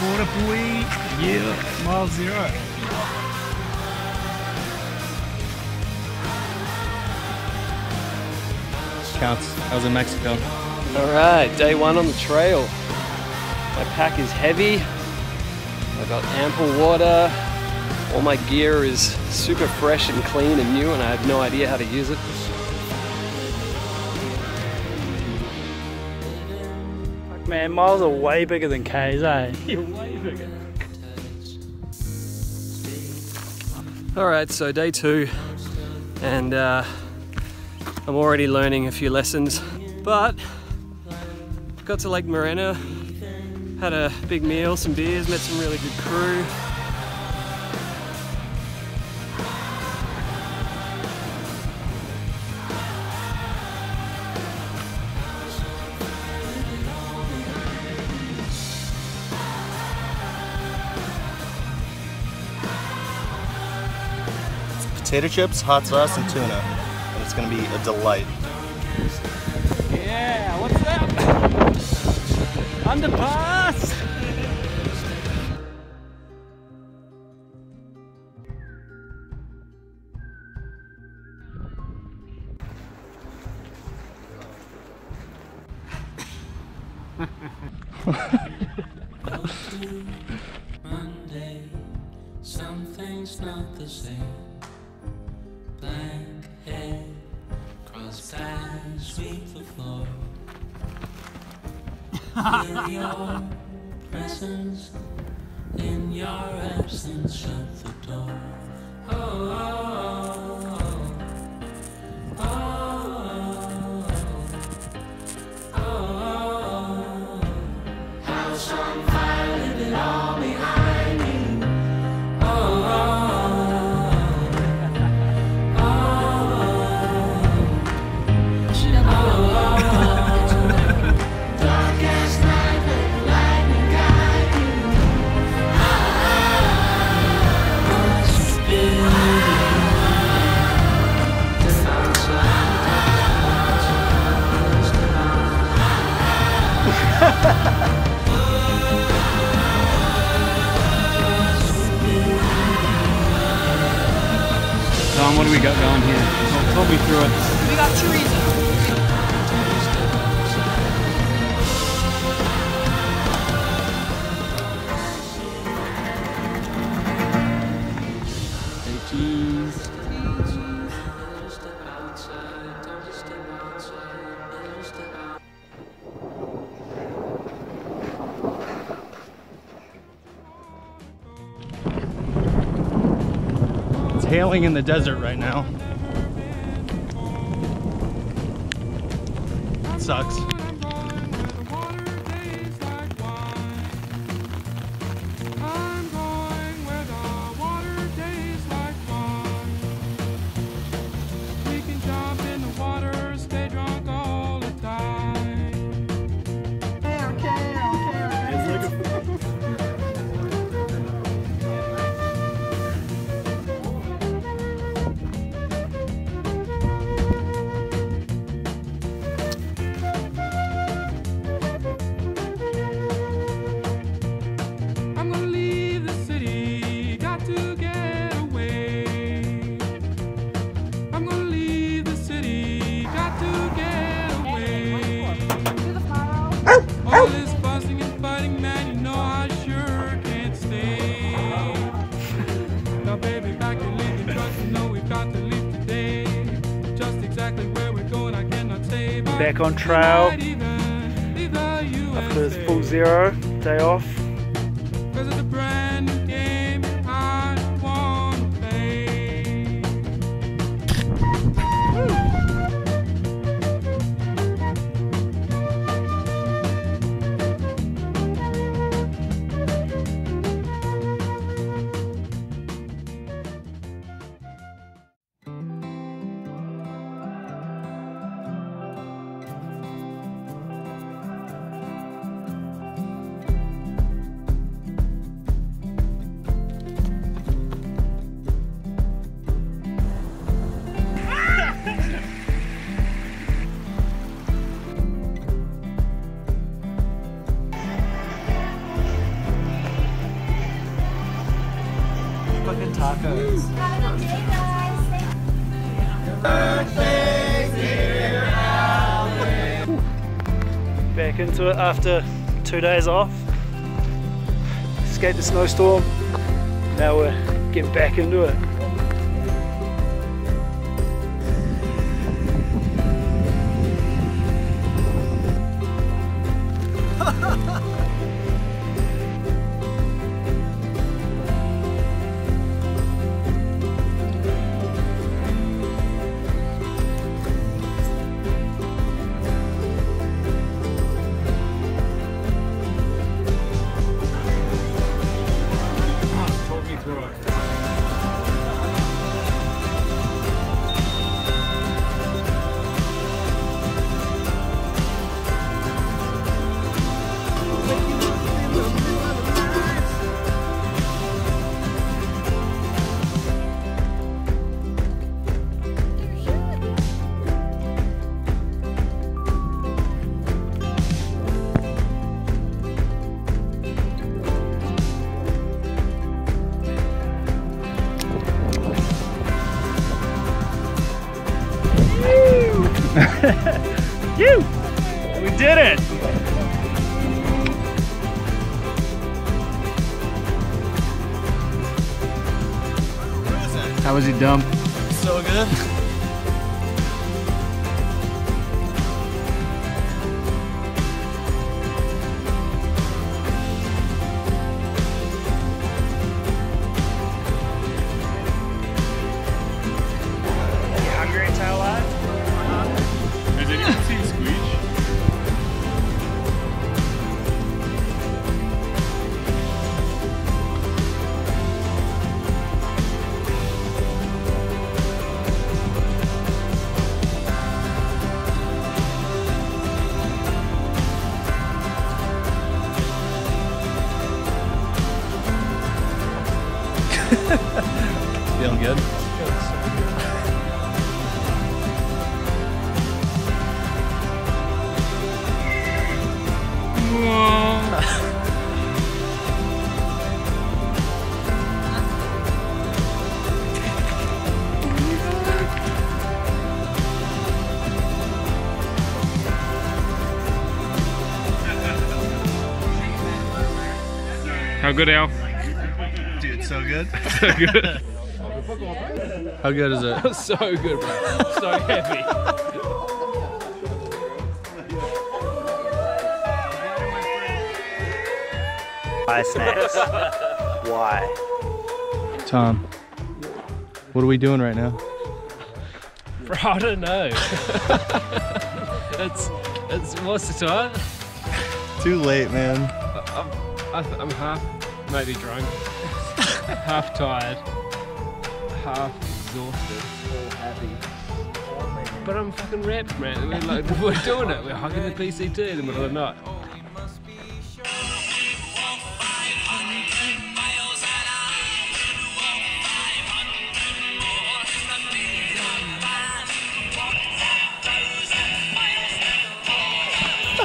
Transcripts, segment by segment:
border, boy. Yeah, mile zero. Counts. I was in Mexico. All right, day one on the trail. My pack is heavy. I've got ample water. All my gear is super fresh and clean and new, and I have no idea how to use it. Man, miles are way bigger than K's, eh? You're way bigger. All right, so day two, and uh, I'm already learning a few lessons, but got to Lake Morena, had a big meal, some beers, met some really good crew. Potato chips, hot sauce, and tuna. And it's gonna be a delight. Yeah, what's that? Underpass! Hailing in the desert right now. On trail. might even leave the After this full zero, day off. tacos. Back into it after two days off. Escaped the snowstorm. Now we're getting back into it. How good, Al? Dude, so good. So good. How good is it? so good, bro. So happy. Why snacks? Why? Tom, what are we doing right now? Bro, I don't know. it's it's what's the time? Too late, man. I'm I'm half maybe drunk, half tired, half exhausted, all happy. But I'm fucking wrapped, man. We're like we're doing it. We're hugging the PCT in the middle of the night.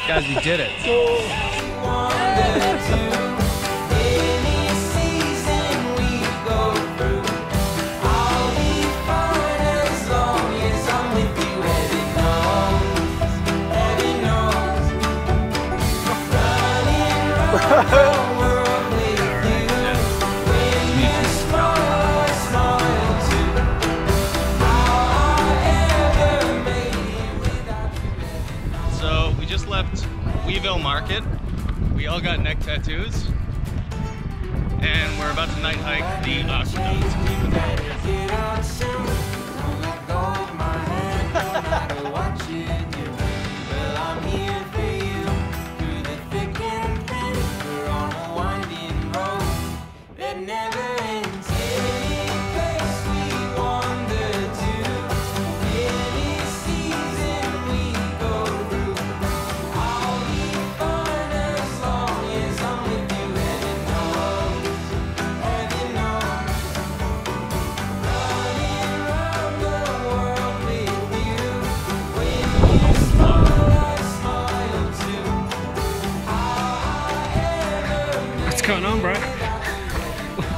Guys, we did it. Market. We all got neck tattoos. And we're about to night hike the aqueduct.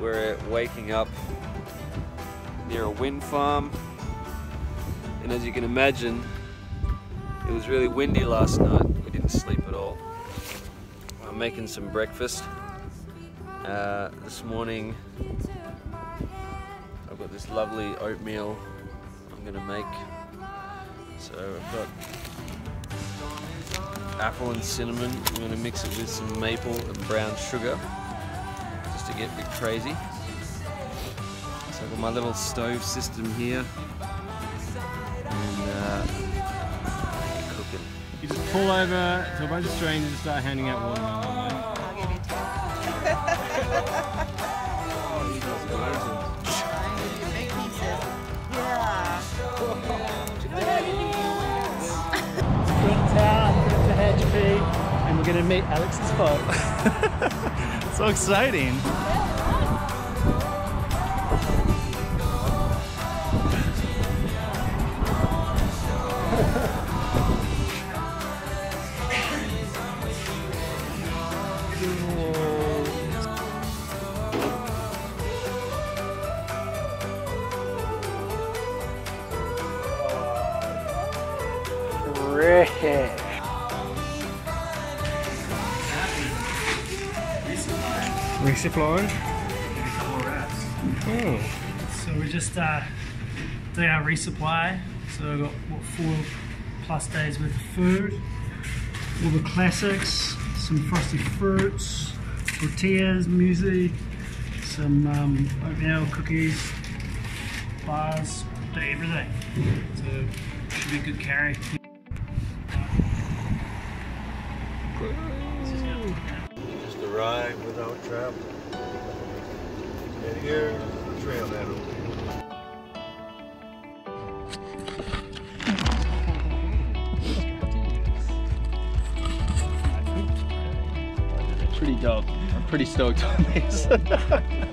we're waking up near a wind farm. And as you can imagine, it was really windy last night. We didn't sleep at all. I'm making some breakfast. Uh, this morning, I've got this lovely oatmeal I'm gonna make. So I've got apple and cinnamon. I'm gonna mix it with some maple and brown sugar get a bit crazy. So I've got my little stove system here and uh, cooking. You just pull over to a bunch of strangers and start handing out watermelon. town, to HP, and we're going to meet Alex's folks. So exciting. Just uh, our resupply. So we've got what four plus days worth of food. All the classics, some frosty fruits, tortillas, muesli, some um, oatmeal cookies, bars, everything. So should be a good carry. Just arrived without travel. And here's the trail pretty stoked on these.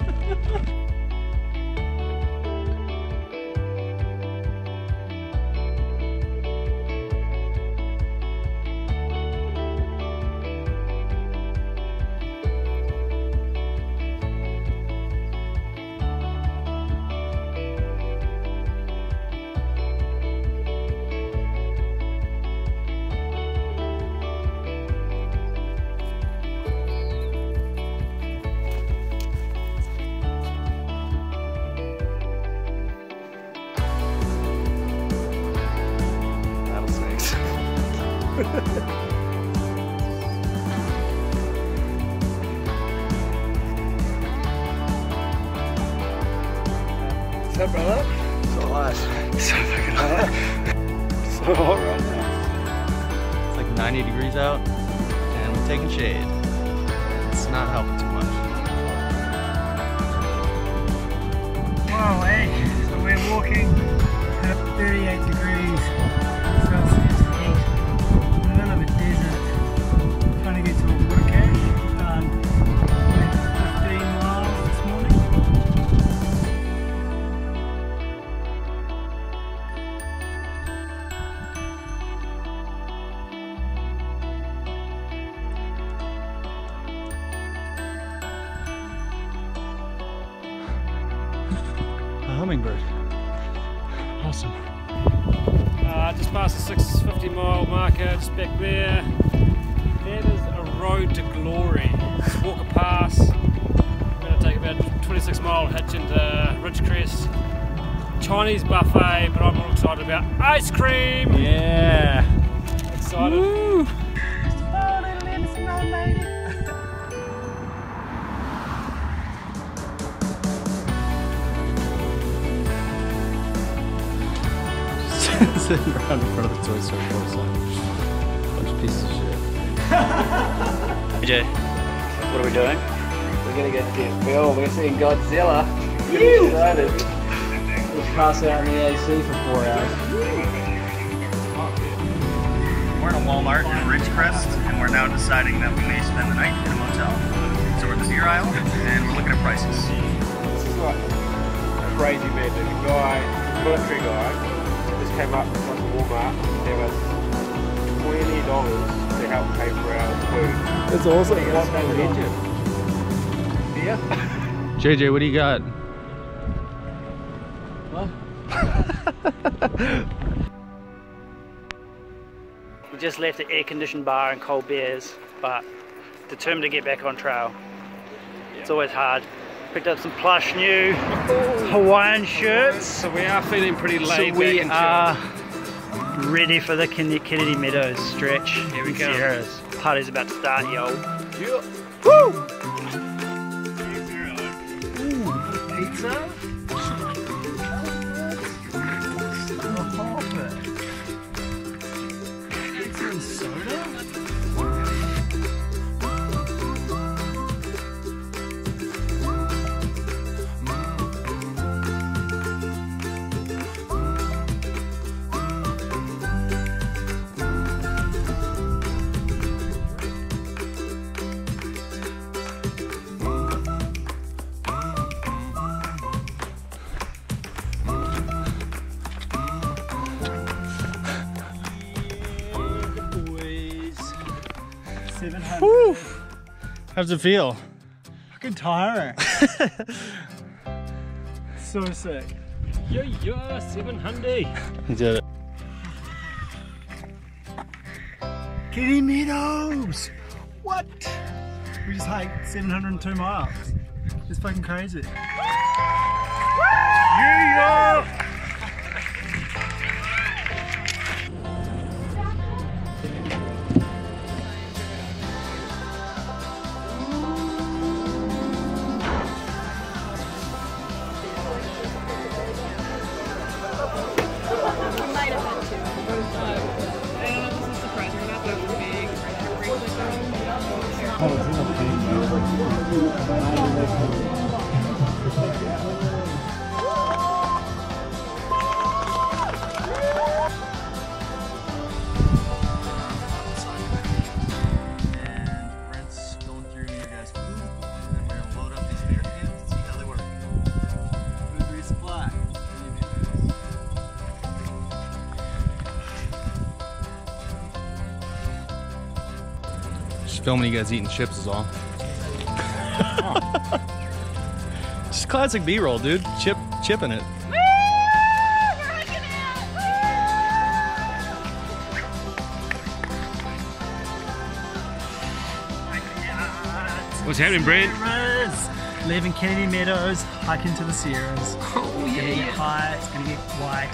food. That's awesome. What they mentioned. Beer? JJ, what do you got? We just left the air-conditioned bar and cold beers, but determined to get back on trail. It's always hard. Picked up some plush new Hawaiian shirts. So we are feeling pretty So laid we back and are ready for the Kennedy Meadows stretch. Here we go. Sierras. Party's about to start, yo. chill. Woo! Pizza? Pizza How's it feel? Fucking tiring. so sick. Yeah, yeah, 700. You did it. Kennedy Meadows! What? We just hiked 702 miles. It's fucking crazy. Yeah! Filming you guys eating chips is all. Just classic B-roll, dude. Chip, chipping it. What's happening, Brent? Sierras! Leaving Kennedy Meadows, hiking to the Sierras. Oh, It's gonna get high, it's gonna get white,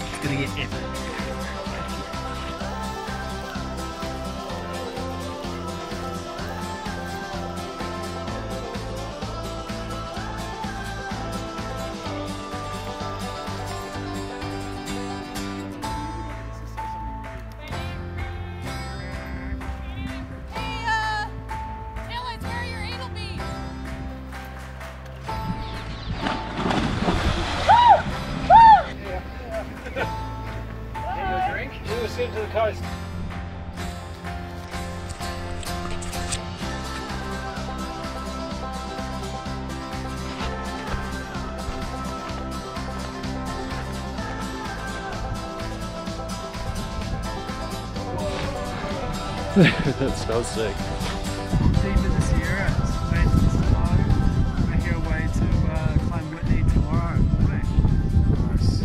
it's gonna get epic. Smells sick. Deep in the Sierras, low. We're here way to uh, climb Whitney tomorrow. Nice.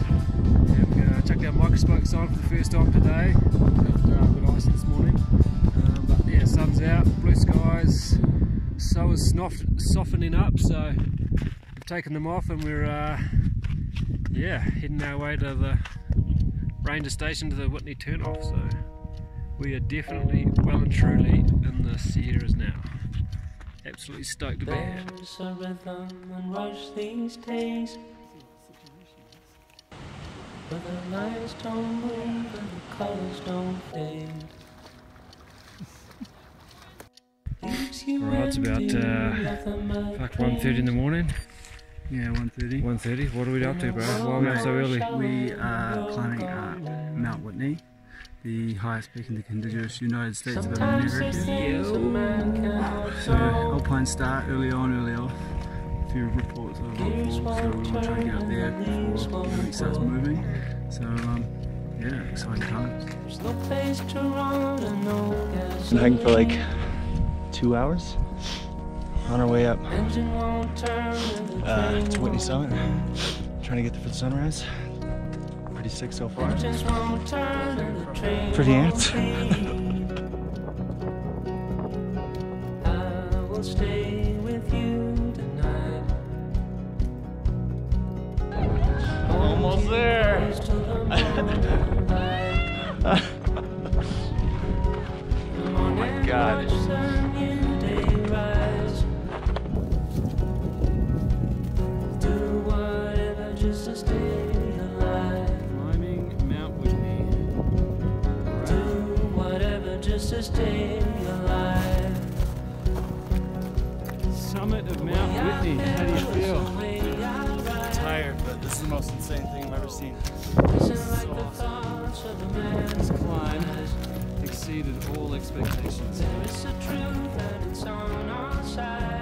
Yeah, uh, chucked our microspikes on for the first time today. And, uh, a bit this morning. Um, but yeah, sun's out, blue skies. So is softening up, so we've taken them off and we're uh, yeah heading our way to the ranger station to the Whitney turnoff. So we are definitely well and truly in the Sierras now. Absolutely stoked to be here. A rhythm and rush these days. But the lights don't move and the colors don't fade. Right, it's about, empty, uh, Fuck, 1.30 in the morning. Yeah, 1.30. 1.30? What are we up to, bro? Why are we up so early? We are climbing uh, Mount Whitney, the highest peak in the contiguous United States of America. So alpine start early on, early off. A few reports of rock so we'll try to get up there before it starts moving. So um, yeah, exciting times. Been hiking for like two hours on our way up uh, to Whitney Summit, trying to get there for the sunrise. 36 so far. Pretty ants. Almost there. oh my god. most insane thing I've ever seen. This is awesome. This climb exceeded all expectations. There is a truth that it's on our side.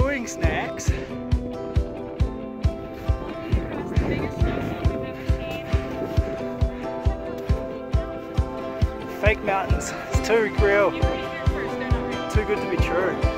doing, Snacks? Fake mountains, it's too real, too good to be true.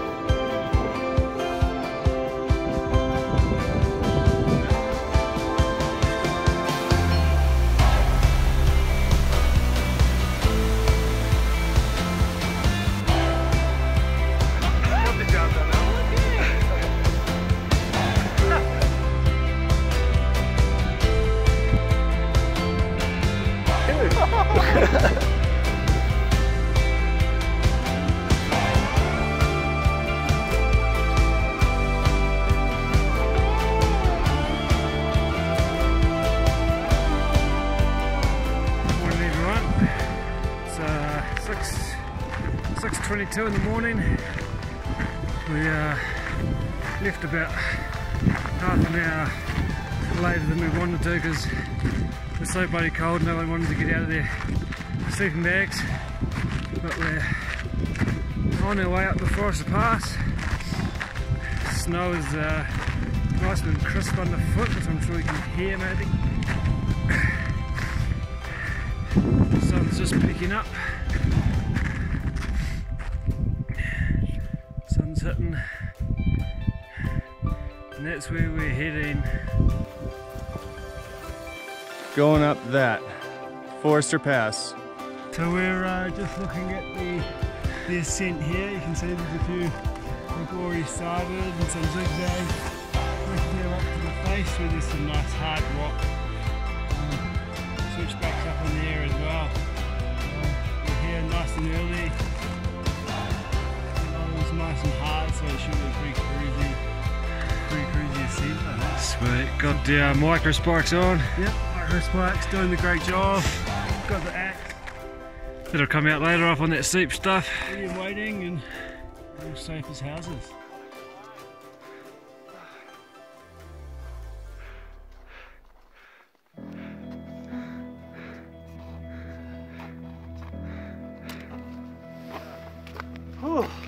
bloody cold no one wanted to get out of their sleeping bags. But we're on our way up the Forester Pass. Snow is uh, nice and crisp on the foot, which I'm sure you can hear maybe sun's just picking up. Sun's hitting. And that's where we going up that Forester Pass. So we're uh, just looking at the, the ascent here. You can see there's a few people already started and some zigzag working their up to the face where there's some nice hard rock. Um, switchbacks up in there as well. Um, we're here nice and early. Uh, it's nice and hard so it should be pretty cruisy. Pretty cruisy ascent I think. Sweet, got the uh, micro spikes on. Yep. Micro Spikes doing the great job. Got the axe. That'll come out later off on that steep stuff. Ready and waiting and all safe as houses.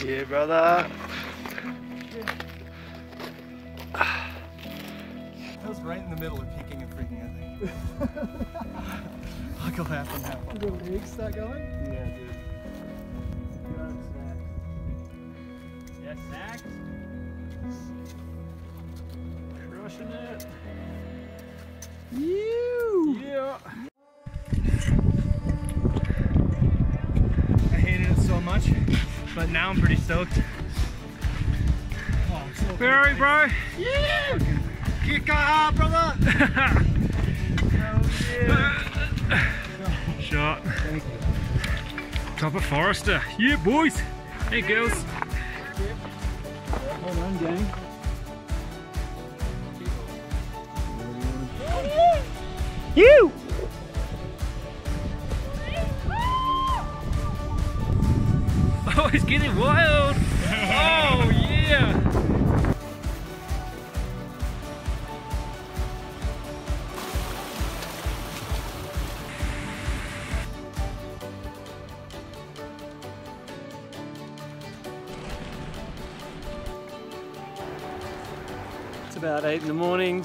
Yeah, brother. That was right in the middle of peeking I'll go half and half. The legs start going? Yeah, dude. Yeah, snacks. Crushing it. You! Yeah. I hated it so much, but now I'm pretty stoked. Oh, I'm so Where are we, bro? Yeah! Kick out, brother! Shot. Top of Forester. Yeah, boys. Hey, girls. Hold on, gang. You!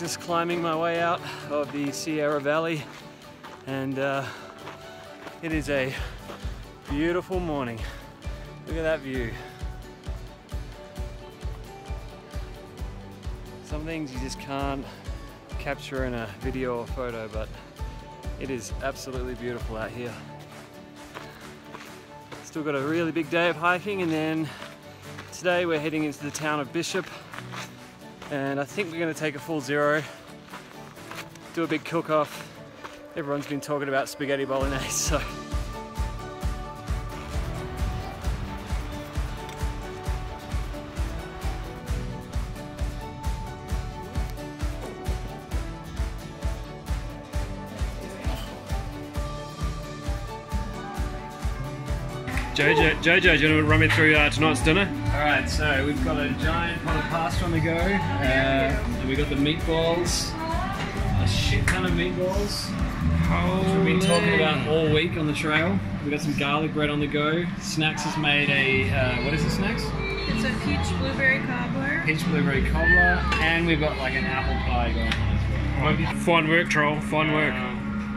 Just climbing my way out of the Sierra Valley, and uh, it is a beautiful morning. Look at that view. Some things you just can't capture in a video or photo, but it is absolutely beautiful out here. Still got a really big day of hiking, and then today we're heading into the town of Bishop and I think we're to take a full zero, do a big cook off. Everyone's been talking about spaghetti bolognese, so. Jojo, Jojo, do you want to run me through uh, tonight's dinner? Alright, so we've got a giant pot of pasta on the go, uh, and we've got the meatballs, a shit ton of meatballs. Which we've been talking about all week on the trail. We've got some garlic bread on the go. Snacks has made a, uh, what is it, Snacks? It's a peach blueberry cobbler. Peach blueberry cobbler, and we've got like an apple pie going on as well. Fine work, troll. Fine work.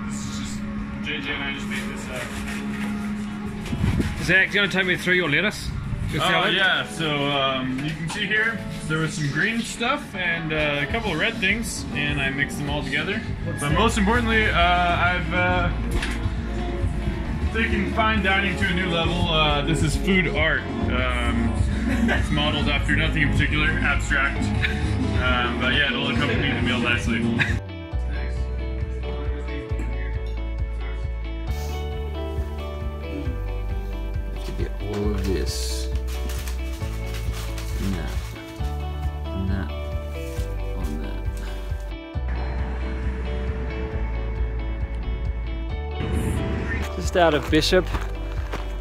This is just, JJ and I just made this uh, Zach, do you want to take me through your lettuce? Your Oh salad? yeah, so um, you can see here there was some green stuff and uh, a couple of red things, and I mixed them all together. but most importantly, uh, I've uh, taken fine dining to a new level. Uh, this is food art. Um, it's modeled after nothing in particular, abstract. Um, but yeah, it'll accompany the meal nicely. Just out of Bishop,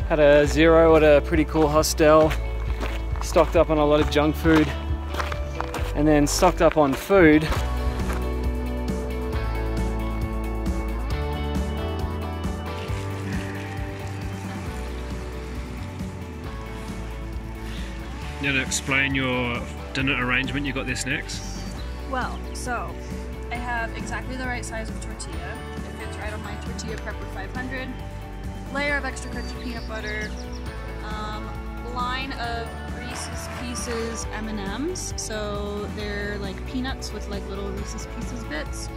had a zero at a pretty cool hostel, stocked up on a lot of junk food, and then stocked up on food. You want to explain your dinner arrangement? You got this next? Well, so I have exactly the right size of tortilla. It fits right on my tortilla prepper 500. Layer of extra crunchy peanut butter. Um, line of Reese's Pieces M&Ms. So they're like peanuts with like little Reese's Pieces bits.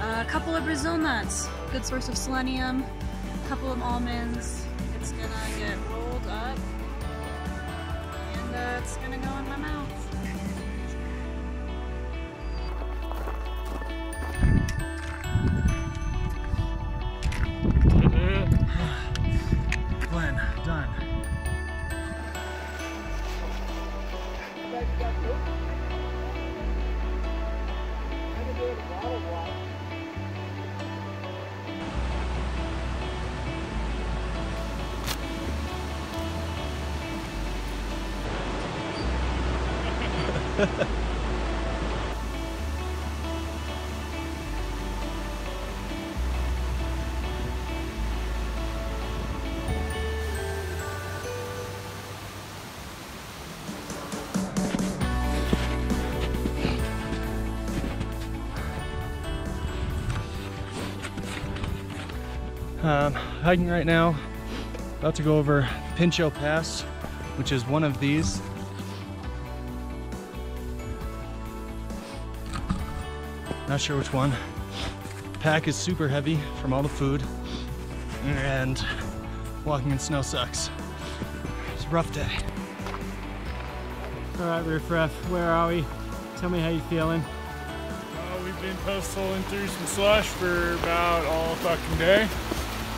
a couple of Brazil nuts. Good source of selenium. A couple of almonds. It's gonna get rolled up. And uh, it's gonna go in my mouth. Hiking right now, about to go over Pinchot Pass, which is one of these. Not sure which one. Pack is super heavy from all the food, and walking in snow sucks. It's a rough day. All right, Riff Raff, where are we? Tell me how you feeling. Uh, we've been post holing through some slush for about all fucking day.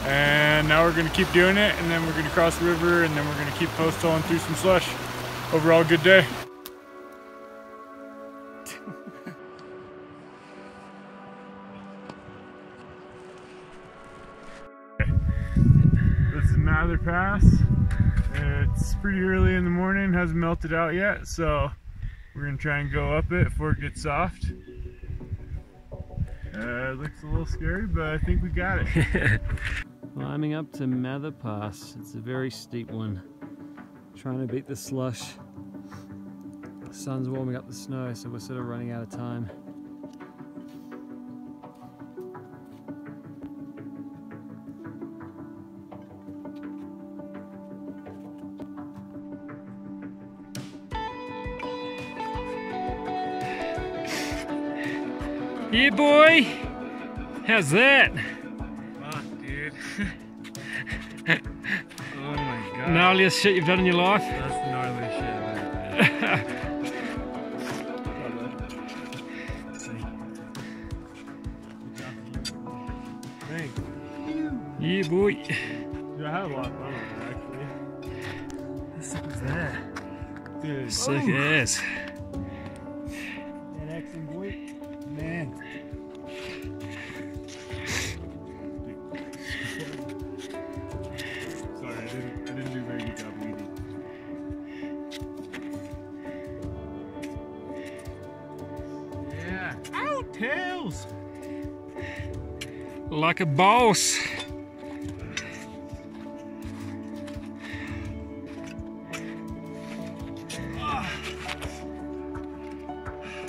And now we're gonna keep doing it, and then we're gonna cross the river, and then we're gonna keep post holing through some slush. Overall, good day. This is Mather Pass. It's pretty early in the morning, hasn't melted out yet, so we're gonna try and go up it before it gets soft. Uh, it looks a little scary, but I think we got it. Climbing up to Mather Pass. It's a very steep one. Trying to beat the slush. The sun's warming up the snow, so we're sort of running out of time. Yeah, boy. How's that? Gnarliest shit you've done in your life? That's the gnarly shit. Yeah, boy. Dude, I had a lot of fun with it, actually. What was that? Dude, Sick ass. A boss.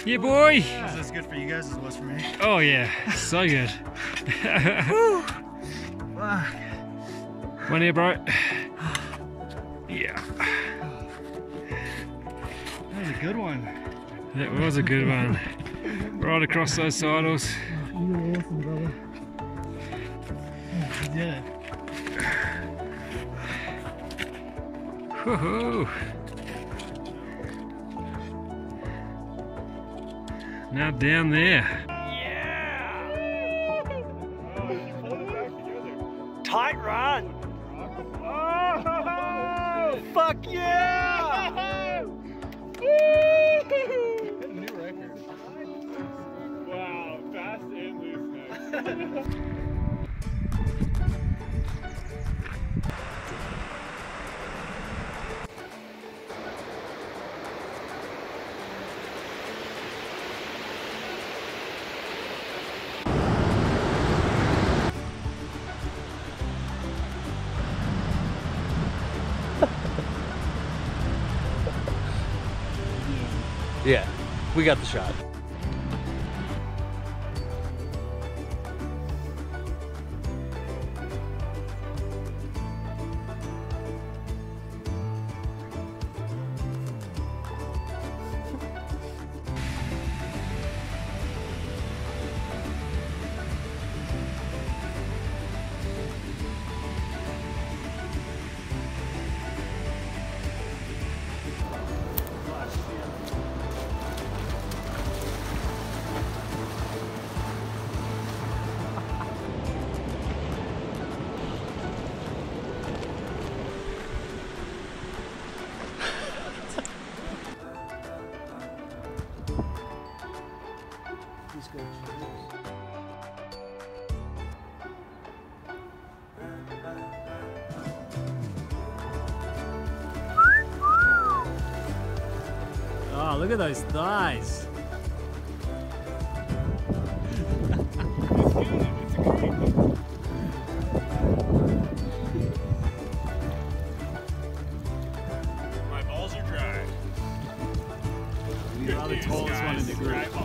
Yeah, boy. Is this good for you guys as it was for me? Oh yeah, so good. One here, bro. Yeah, That was a good one. that was a good one. Right across those sidles. You're awesome, brother. You did it. Woohoo! Now down there. Yeah. Tight run. Oh, Fuck yeah! New record. Wow, fast and loose we got the shot. Look at those thighs. My balls are dry. You are the news, tallest one in the group.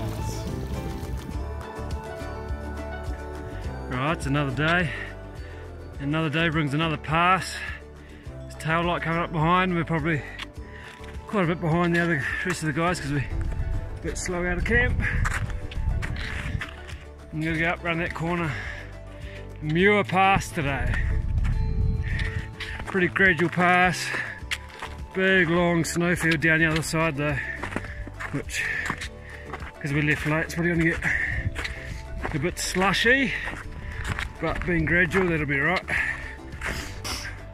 Right, it's another day. Another day brings another pass. There's tail light coming up behind. We're probably quite a bit behind the other rest of the guys because we're a bit slow out of camp. I'm gonna go up around that corner. Muir Pass today. Pretty gradual pass. Big long snowfield down the other side though, which because we left late, it's probably gonna get a bit slushy but being gradual that'll be right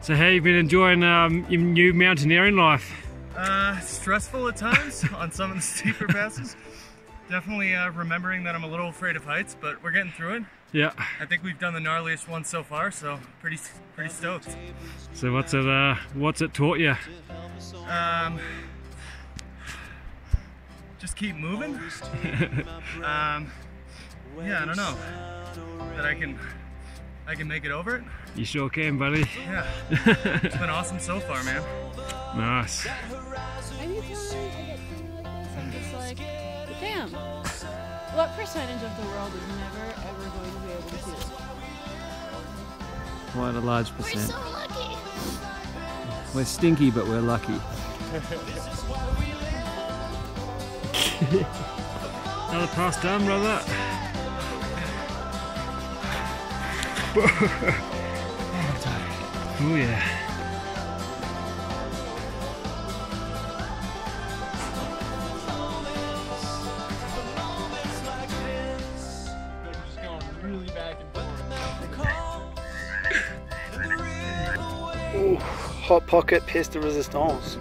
so how you been enjoying um, your new mountaineering life stressful at times on some of the steeper passes. Definitely uh, remembering that I'm a little afraid of heights, but we're getting through it. yeah I think we've done the gnarliest one so far, so pretty pretty stoked. so what's it uh, what's it taught you Um, just keep moving. um, yeah, I don't know that I can I can make it over it. you sure can buddy Yeah, it's been awesome so far, man. nice damn. What percentage of the world is never ever going to be able to see this? Quite a large percent. We're so lucky. We're stinky, but we're lucky. another pass done brother oh, oh yeah hot pocket pièce de résistance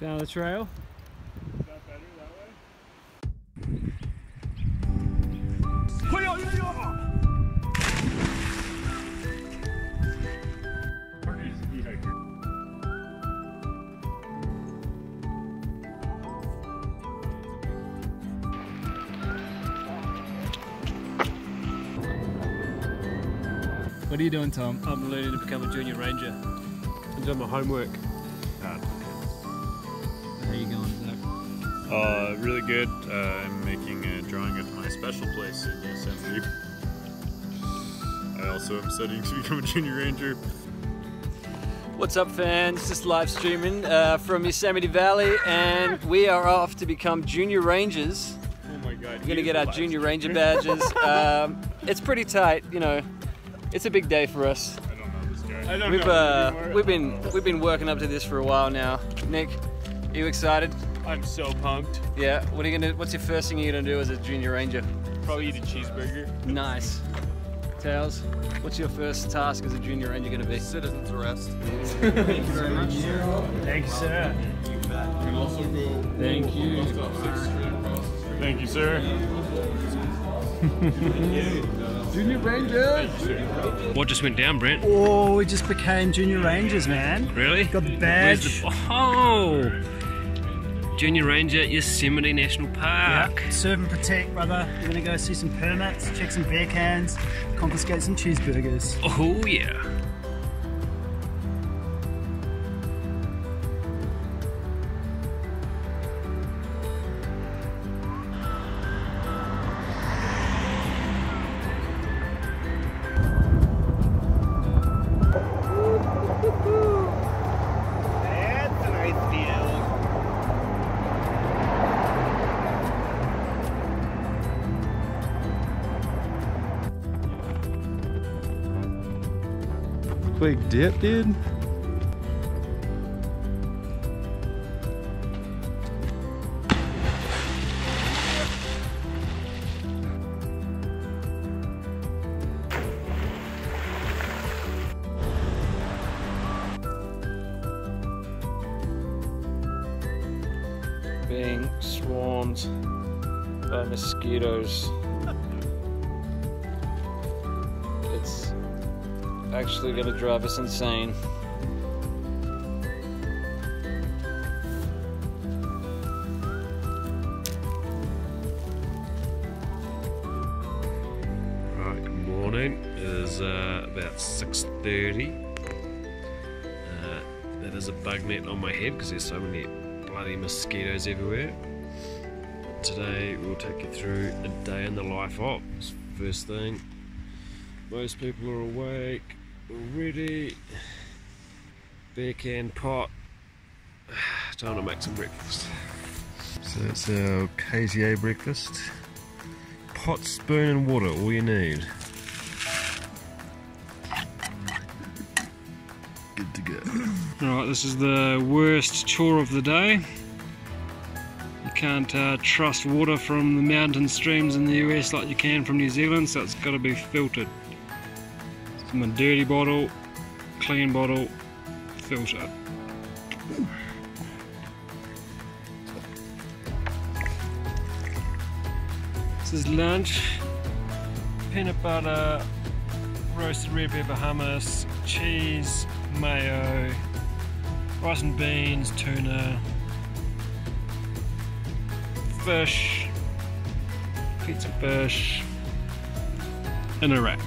Found the trail. What are you doing, Tom? I'm learning to become a junior ranger. I'm doing my homework. Uh, really good. Uh, I'm making a drawing of my special place in Yosemite. I also am studying to become a junior ranger. What's up, fans? Just live streaming uh, from Yosemite Valley, and we are off to become junior rangers. Oh my god. We're gonna get our junior ranger badges. Um, it's pretty tight, you know. It's a big day for us. I don't know this I don't We've know. uh, we've been we've been working up to this for a while now. Nick, are you excited? I'm so pumped. Yeah. What are you gonna? What's your first thing you're gonna do as a junior ranger? Probably eat a cheeseburger. Nice. Tails, what's your first task as a junior ranger gonna be? Citizens arrest. Thank you very much. Thank you, sir. Thank you. Thank you, sir. Junior Ranger. What just went down, Brent? Oh, we just became junior rangers, man. Really? Got the badge. the oh? Junior Ranger Yosemite National Park. Yep. Serve and protect, brother. We're gonna go see some permits, check some beer cans, confiscate some cheeseburgers. Oh yeah. Dip, dude. Being swarmed by mosquitoes. It's actually gonna drive us insane. Right, good morning. It is uh, about 6.30. Uh, that is a bug net on my head because there's so many bloody mosquitoes everywhere. Today we'll take you through a day in the life of. First thing, most people are awake, Beer can pot. Time to make some breakfast. So it's our KZA breakfast. Pot, spoon, and water, all you need. Good to go. Right, this is the worst chore of the day. You can't uh, trust water from the mountain streams in the US like you can from New Zealand, so it's got to be filtered. From a dirty bottle, clean bottle, filter. This is lunch. Peanut butter, roasted red pepper hummus, cheese, mayo, rice and beans, tuna, fish, pizza fish, and a wrap.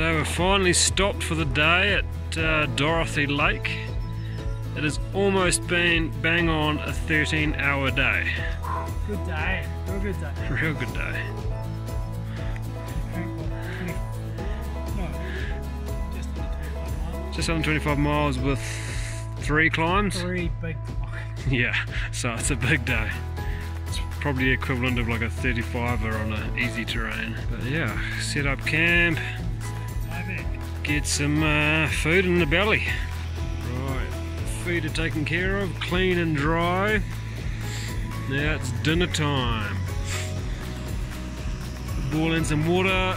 So we've finally stopped for the day at uh, Dorothy Lake. It has almost been bang on a 13 hour day. Good day. Real good day. Real good day. Just under 25 miles with three climbs. Three big. climbs. Yeah, so it's a big day. It's probably equivalent of like a 35er on a easy terrain. But yeah, set up camp, get some uh, food in the belly. Right, feet are taken care of, clean and dry. Now it's dinner time. Boil in some water,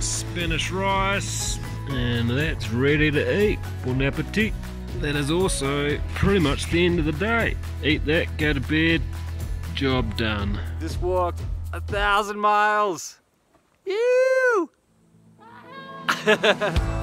Spanish rice, and that's ready to eat. Bon appetit. That is also pretty much the end of the day. Eat that, go to bed, job done. Just walked a thousand miles. You. Ha ha ha.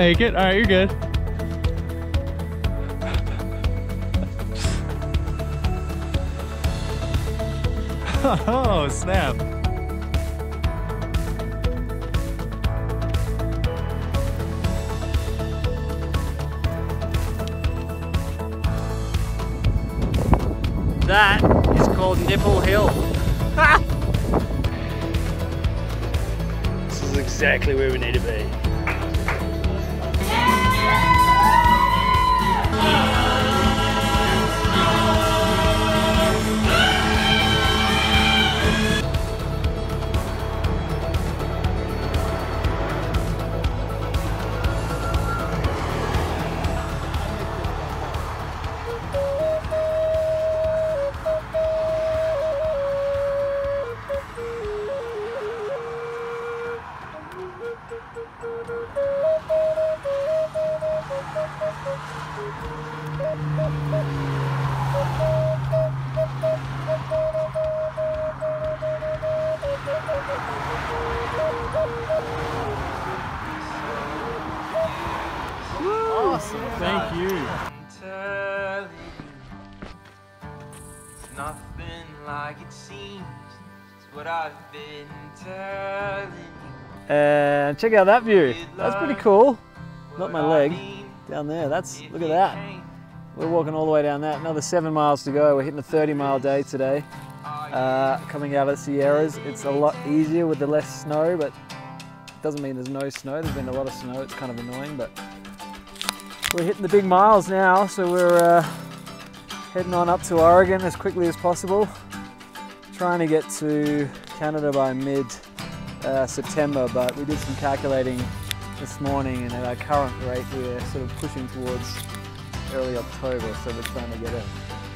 Make it. All right, you're good. Oh, snap. That is called Nipple Hill. this is exactly where we need to be. Check out that view. That's pretty cool. Not my leg. Down there. That's look at that. We're walking all the way down that. Another seven miles to go. We're hitting a 30 mile day today. Uh, coming out of the Sierras. It's a lot easier with the less snow, but it doesn't mean there's no snow. There's been a lot of snow. It's kind of annoying, but we're hitting the big miles now. So we're uh, heading on up to Oregon as quickly as possible. Trying to get to Canada by mid uh, September, but we did some calculating this morning, and at our current rate, we're sort of pushing towards early October. So we're trying to get a,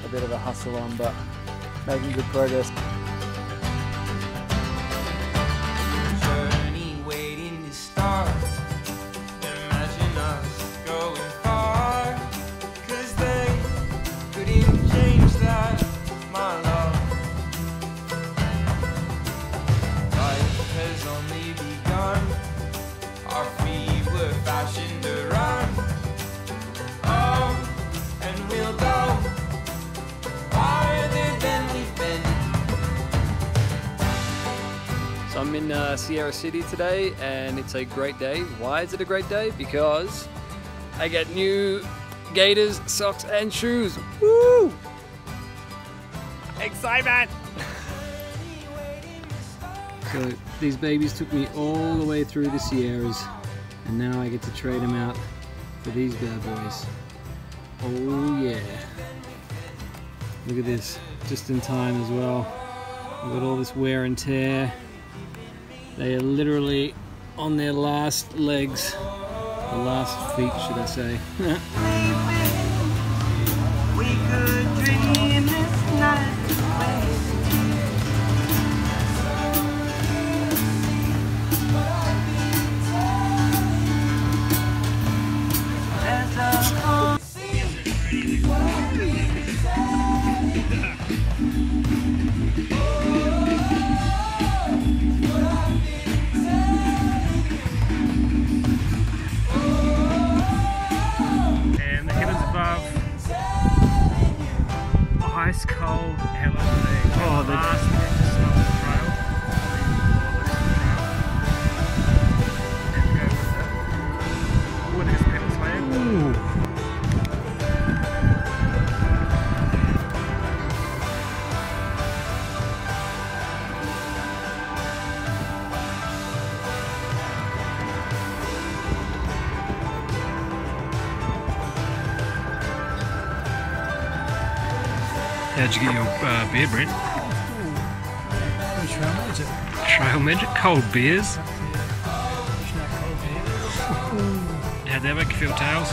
a bit of a hustle on, but making good progress. Uh, Sierra City today, and it's a great day. Why is it a great day? Because I get new gaiters, socks, and shoes. Woo! Excitement! so these babies took me all the way through the Sierras, and now I get to trade them out for these bad boys. Oh yeah! Look at this, just in time as well. We've got all this wear and tear. They are literally on their last legs, the last feet, should I say. Brent? Which one is? Trail Magic? Cold beers? How'd that make you feel, Tails?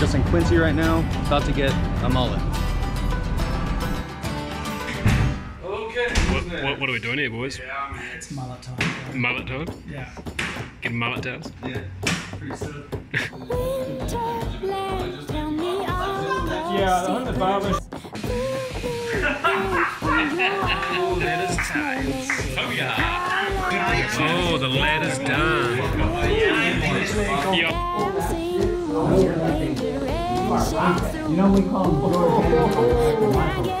Just in Quincy right now, about to get a mullet. What, what, what are we doing here, boys? yeah It's mullet time. Mullet time? Yeah. Getting mullet tails? Yeah. Pretty soon. Yeah, Yeah, on the barber. Oh, that is tight. Oh, yeah. Oh, the lad is done. You know we call him George Michael.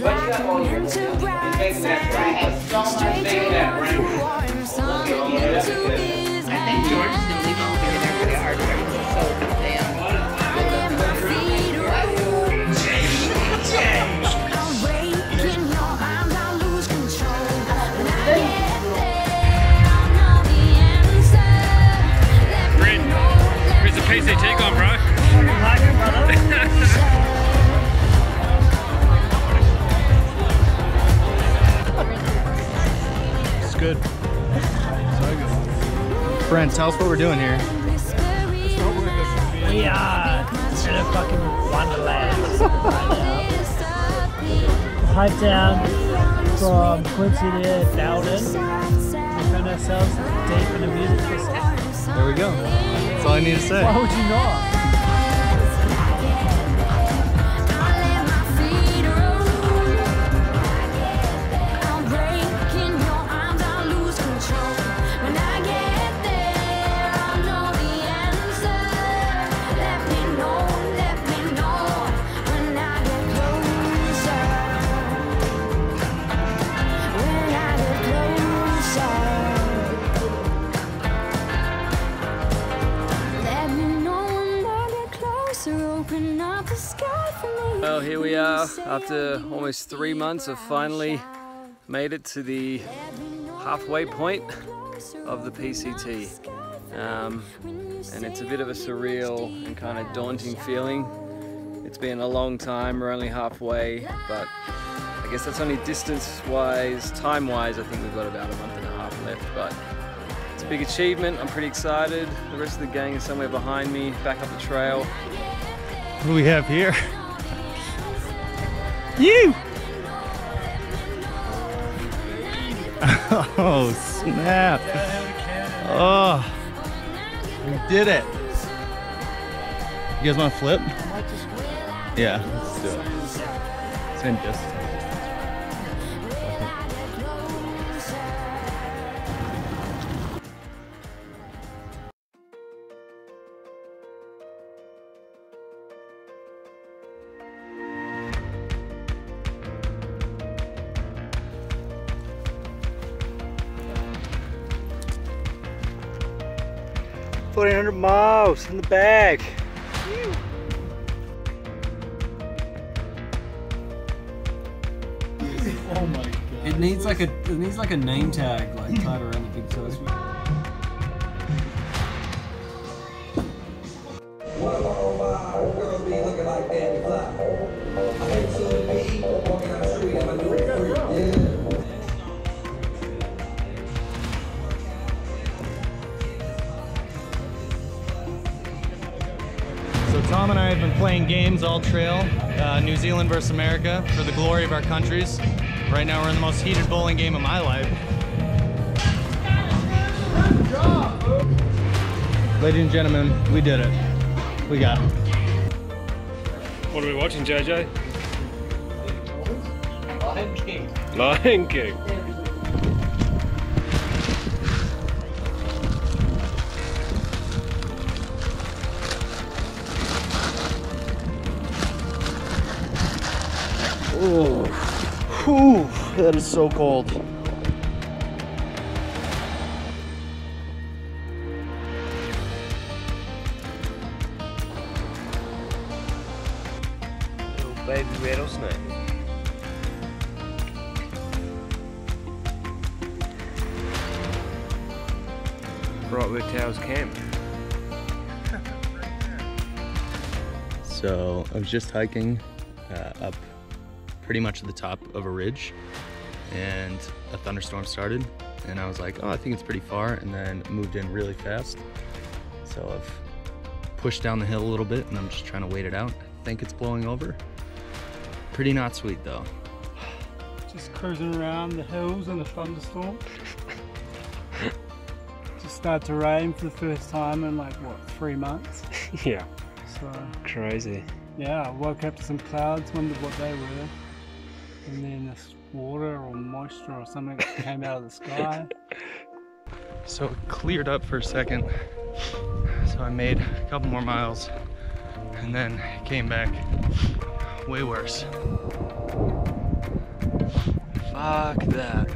Where's Brent, tell us what we're doing here. We are in a fucking wonderland right now. Down from Quincy to Dowden. We found ourselves deep in a music festival. There we go. That's all I need to say. Why would you not? After almost three months of finally made it to the halfway point of the PCT. Um, and it's a bit of a surreal and kind of daunting feeling. It's been a long time, we're only halfway, but I guess that's only distance wise, time wise, I think we've got about a month and a half left, but it's a big achievement. I'm pretty excited. The rest of the gang is somewhere behind me, back up the trail. What do we have here? You! Oh, snap. Oh, we did it. You guys want to flip? Yeah, let's do it. Same distance. Fourteen hundred miles in the bag. Oh my god. It needs like a it needs like a name tag like tied around the big toe. So Tom and I have been playing games all trail, uh, New Zealand versus America, for the glory of our countries. Right now we're in the most heated bowling game of my life. Ladies and gentlemen, we did it. We got it. What are we watching, JJ? Lion King. Lion King. Oh, whew, that is so cold. Little baby rattlesnake. right where Towers camp. So I was just hiking uh, up pretty much to the top of a ridge and a thunderstorm started and I was like, oh, I think it's pretty far and then moved in really fast. So I've pushed down the hill a little bit and I'm just trying to wait it out. I think it's blowing over. Pretty not sweet though. Just cruising around the hills in a thunderstorm. Just started to rain for the first time in like what three months. yeah, So crazy. yeah, I woke up to some clouds, wondered what they were, and then this water or moisture or something came out of the sky. So it cleared up for a second. So I made a couple more miles and then it came back way worse. Fuck that.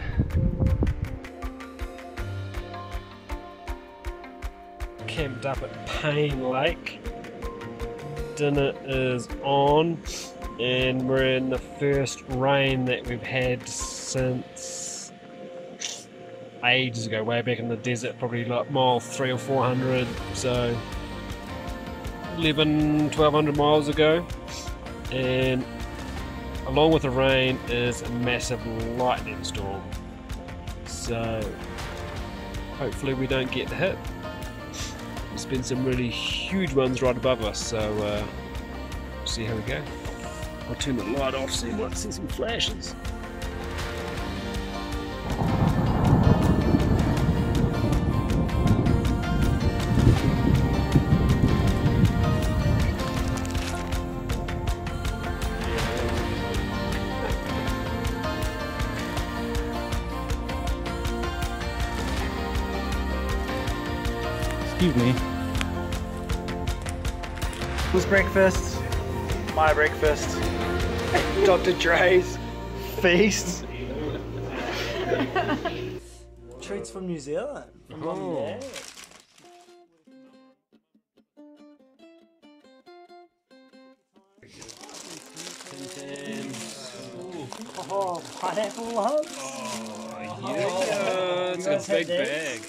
Camped up at Payne Lake. Dinner is on, and we're in the first rain that we've had since ages ago, way back in the desert, probably like mile three or four hundred, so 11, 1200 miles ago. And along with the rain is a massive lightning storm. So hopefully we don't get hit. There's been some really huge ones right above us, so uh, see how we go. I'll turn the light off so you might see some flashes. Excuse me. Who's breakfast? My breakfast. Dr. Dre's feast. Treats from New Zealand. Oh. From Oh. Dad. Oh, pineapple love. Oh, yeah, oh, it's a big bag.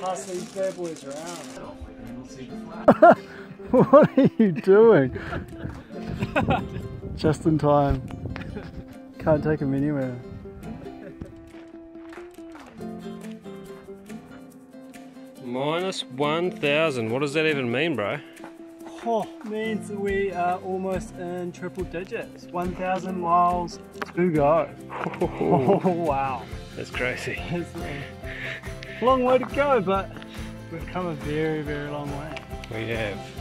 Pass these bad boys around. what are you doing? Just in time. Can't take him anywhere. Minus 1,000. What does that even mean, bro? Oh, means we are almost in triple digits. 1,000 miles to go. Oh, wow. That's crazy. It's a long way to go, but we've come a very, very long way. We have.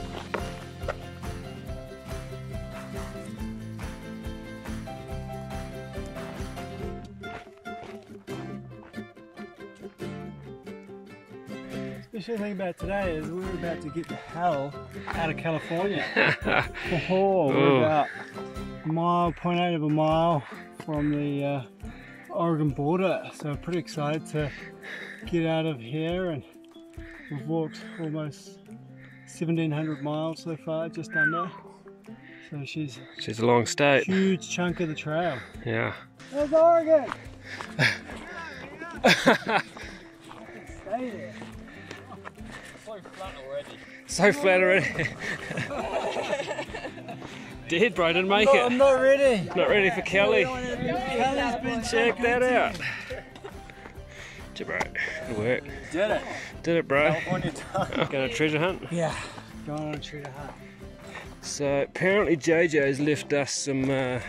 Special thing about today is we're about to get the hell out of California. oh, we're Oh. about a mile, 0.8 of a mile from the uh, Oregon border. So pretty excited to get out of here and we've walked almost 1700 miles so far, just under. So she's She's a long state. huge chunk of the trail. Yeah. There's Oregon! Stay there. So flat already. Dead, bro. Didn't make I'm it. I'm not ready. Not ready for Kelly. Kelly's been Check that out. Gee, bro. Good work. Did it. Did it, bro. California time. Going to treasure hunt? Yeah. Going on a treasure hunt. So apparently JoJo's left us some uh,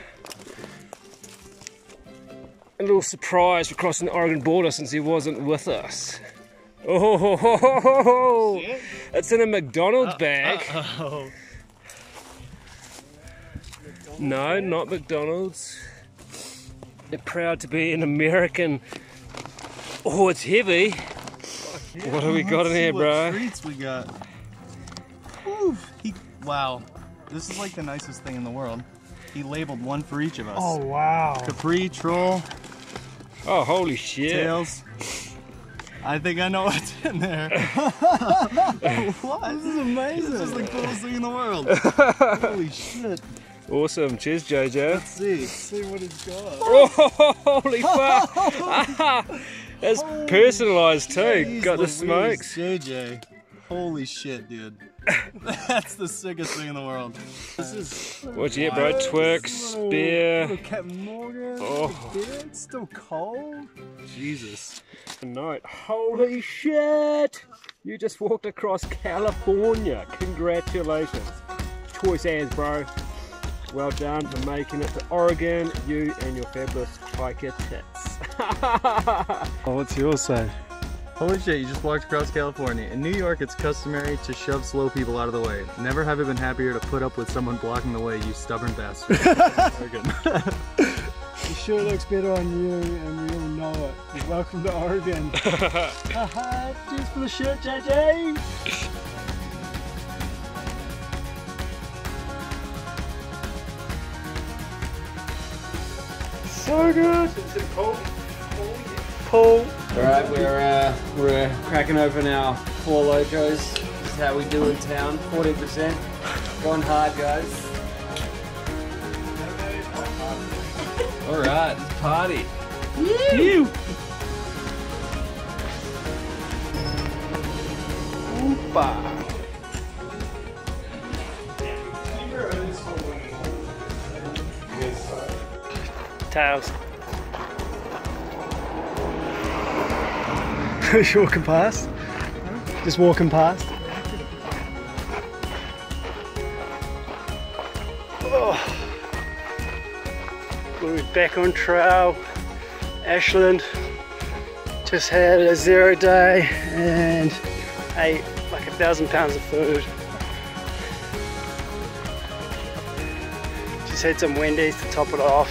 a little surprise for crossing the Oregon border since he wasn't with us. Oh, ho, ho, ho, ho, ho. it's in a McDonald's uh, bag. Oh. No, not McDonald's. They're proud to be an American. Oh, it's heavy. What have we got in Let's see here, what bro? Treats we got. Whew, he, wow, this is like the nicest thing in the world. He labeled one for each of us. Oh, wow. Capri, Troll, Oh, holy shit. Tails. I think I know what's in there. what? This is amazing. This is the coolest thing in the world. Holy shit. Awesome. Cheers, JoJo. Let's see. See what it's got. Oh, holy fuck! That's personalised too. Got the Louise, smokes. JJ. Holy shit, dude. That's the sickest thing in the world. This is what you get, bro. Twerks, beer. Captain Morgan. Oh. It's still cold. Jesus. Tonight. Holy shit! You just walked across California. Congratulations. Choice as, bro. Well done for making it to Oregon. You and your fabulous hiker tits. Oh, what's yours say? Holy shit, you just walked across California. In New York, it's customary to shove slow people out of the way. Never have I been happier to put up with someone blocking the way, you stubborn bastard. Oregon. It sure looks better on you, and we all know it. Welcome to Oregon. Haha, cheers for the shirt, JJ. so good. Paul. Alright, we're uh, we're cracking open our Four Lokos. This is how we do in town. 40%. Going hard, guys. Alright, let's party. You. Oompa. Tails. Just walking past. Just walking past. Oh. We're back on trail. Ashland just had a zero day and ate like a thousand pounds of food. Just had some Wendy's to top it off.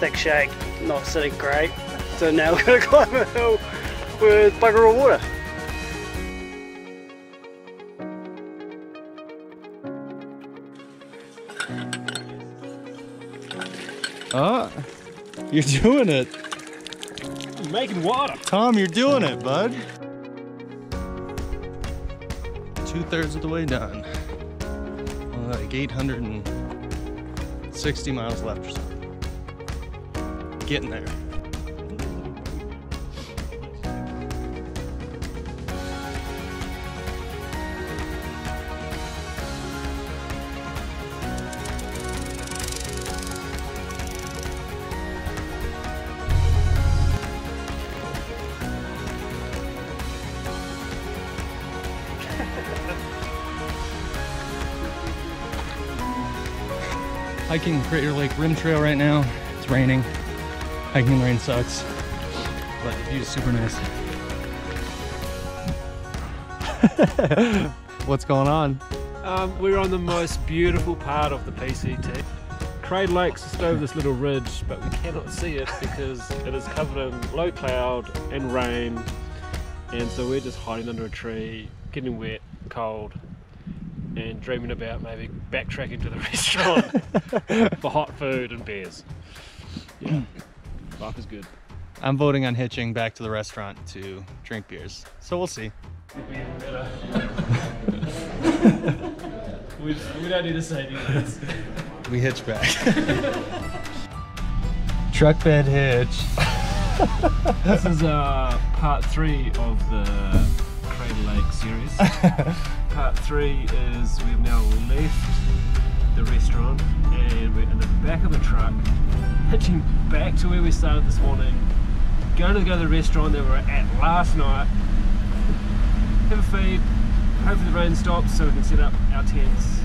Thick shake, not sitting great. So now we're gonna climb a hill with bugger all water. Oh, you're doing it. Making water. Tom, you're doing it, bud. Two thirds of the way done. Like 860 miles left or something. Getting there. Hiking Crater Lake Rim Trail right now. It's raining. Hiking in the rain sucks, but the view is super nice. What's going on? Um, we're on the most beautiful part of the PCT. Crater Lake's just over this little ridge, but we cannot see it because it is covered in low cloud and rain. And so we're just hiding under a tree, getting wet, cold, and dreaming about maybe backtracking to the restaurant for hot food and beers. Yeah, life is good. I'm voting on hitching back to the restaurant to drink beers. So we'll see. we, we don't need to say anything. We hitch back. Truck bed hitch. this is uh, part three of the Crater Lake series. Part three is we've now left the restaurant and we're in the back of a truck, hitching back to where we started this morning, going to go to the restaurant that we were at last night, have a feed, hopefully the rain stops so we can set up our tents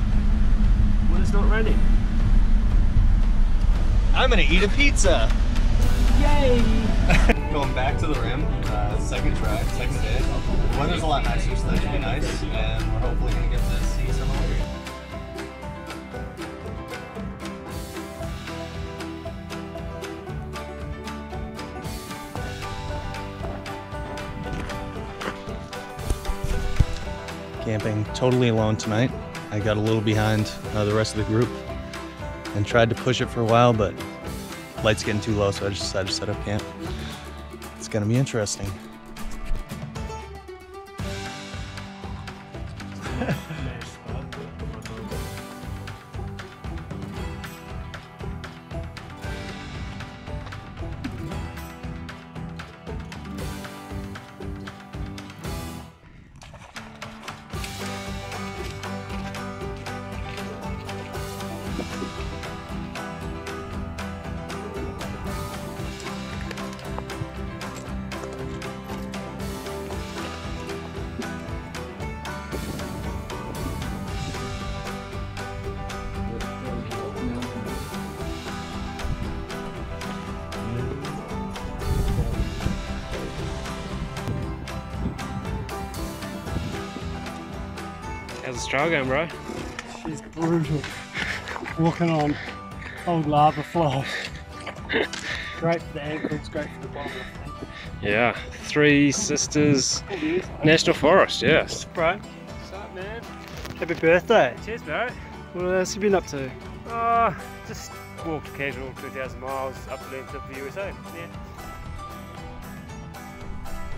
when it's not raining. I'm gonna eat a pizza. Yay! Going back to the rim, uh, second try, second day. The weather's a lot nicer, so that should be nice, and we're hopefully gonna get to see some it. Camping totally alone tonight. I got a little behind uh, the rest of the group and tried to push it for a while, but light's getting too low, so I just decided to set up camp. It's gonna be interesting. The trail going, bro? She's brutal. Walking on old lava flow. great for the ankles, great for the bottom. Yeah, Three Sisters National Forest, yes. Bro, what's up, man? Happy birthday. Cheers, bro. What else have you been up to? Oh, just walked casual 2,000 miles up the length of the USA. Yeah.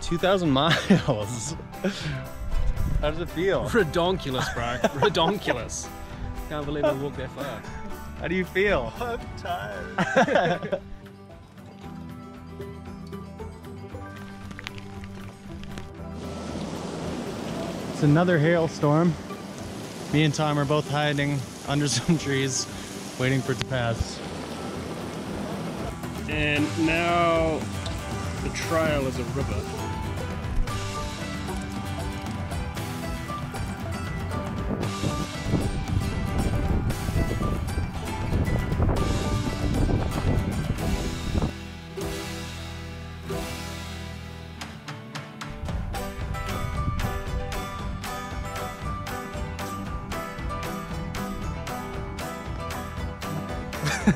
2,000 miles. How does it feel? Redonkulous, bro. Redonkulous. Can't believe I walked that far. How do you feel? I'm tired. It's another hailstorm. Me and Tom are both hiding under some trees, waiting for it to pass. And now the trail is a river.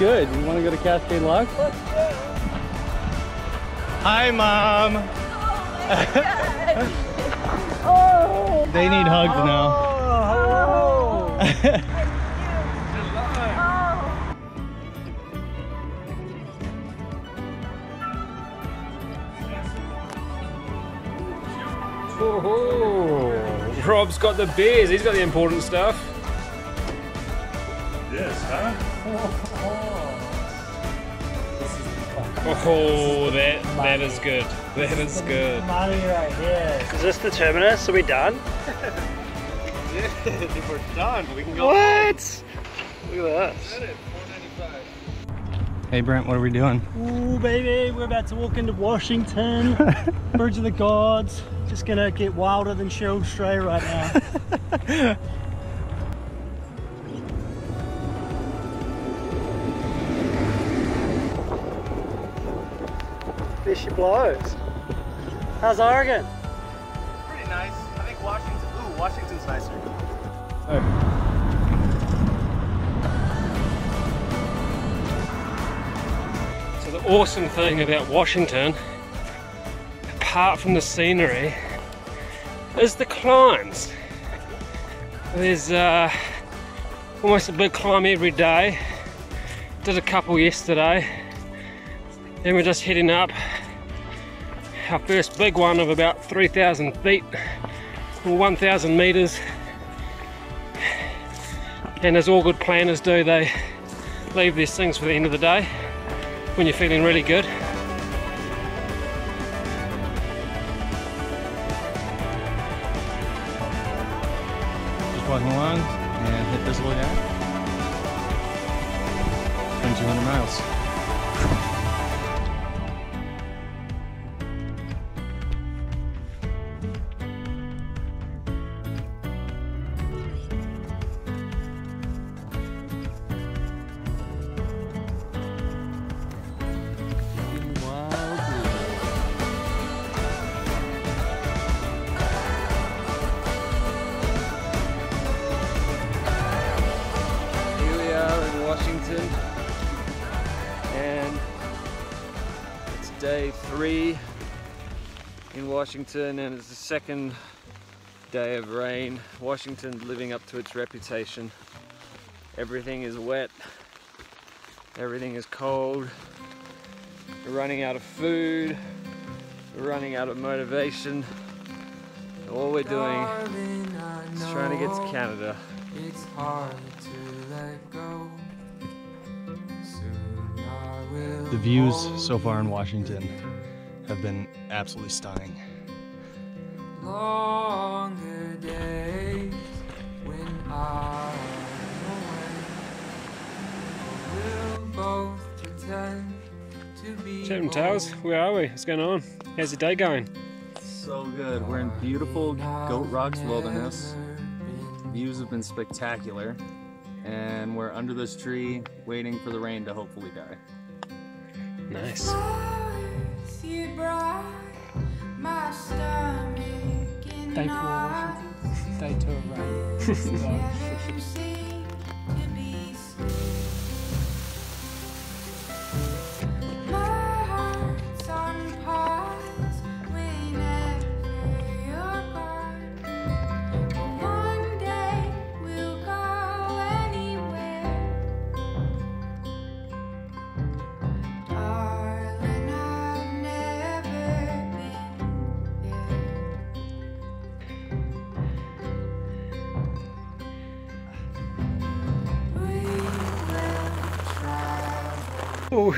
Good. You want to go to Cascade Lock? Hi, Mom. Oh. oh They need hugs oh, now. Oh, Rob's got the beers, he's got the important stuff. Yes, huh? Oh, that that is good. That is good. Money right here. Is this the terminus? Are we done? yeah, if we're done, we can go. What? Look at this. Hey, Brent, what are we doing? Ooh, baby, we're about to walk into Washington. Bridge of the Gods. Just gonna get wilder than Cheryl Strayed right now. blows. How's Oregon? Pretty nice. I think Washington. Ooh, Washington's nicer. So the awesome thing about Washington, apart from the scenery, is the climbs. There's uh, almost a big climb every day. Did a couple yesterday. Then we're just heading up our first big one of about 3,000 feet or 1,000 meters. And as all good planners do, they leave these things for the end of the day when you're feeling really good. Washington and it's the second day of rain. Washington living up to its reputation. Everything is wet, everything is cold, we're running out of food, we're running out of motivation. All we're doing is trying to get to Canada. It's hard to let go. Soon I will The views so far in Washington have been absolutely stunning. Longer days when I'm away. We'll both pretend to be Chatham Towers, where are we? What's going on? How's your day going? So good. We're in beautiful Goat Rocks Wilderness. Views have been spectacular. And we're under this tree waiting for the rain to hopefully die. Nice. You brought my stomach Day four. Day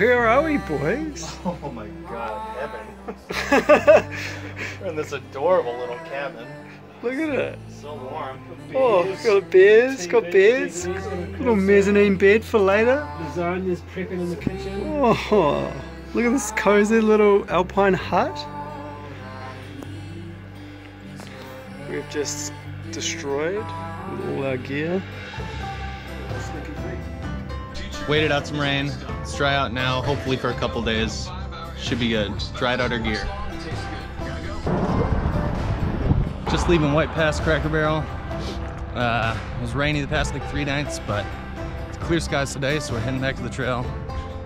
Oh, here are we, boys? Oh my god, heaven. We're in this adorable little cabin. Look at it. So warm. Oh, got beers, got beers. Little mezzanine bed for later. The zone is prepping in the kitchen. Oh, look at this cozy little alpine hut. We've just destroyed with all our gear waited out some rain. It's dry out now, hopefully for a couple days. Should be good. Dried out our gear. Just leaving White Pass Cracker Barrel. Uh, it was rainy the past like three nights, but it's clear skies today, so we're heading back to the trail.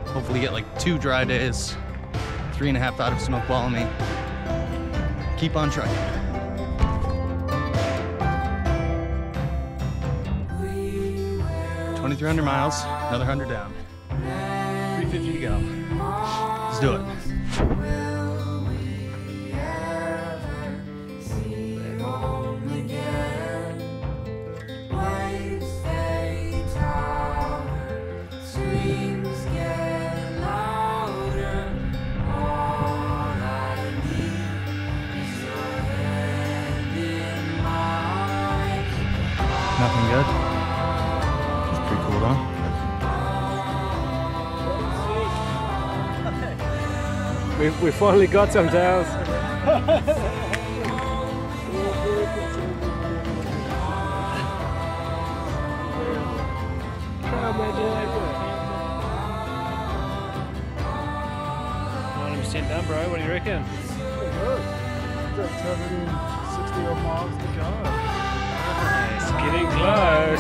Hopefully get like two dry days, three and a half out of snowfall me. Keep on trucking. 2,300 miles, another 100 down. 350 to go. Let's do it. We, we finally got some towels. Ninety percent done, bro. What do you reckon? miles to go. It's getting close.